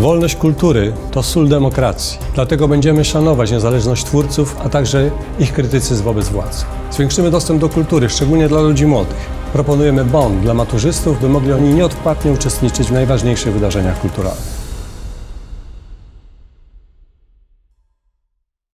Wolność kultury to sól demokracji. Dlatego będziemy szanować niezależność twórców, a także ich krytycyzm wobec władz. Zwiększymy dostęp do kultury, szczególnie dla ludzi młodych. Proponujemy bon dla maturzystów, by mogli oni nieodpłatnie uczestniczyć w najważniejszych wydarzeniach kulturalnych.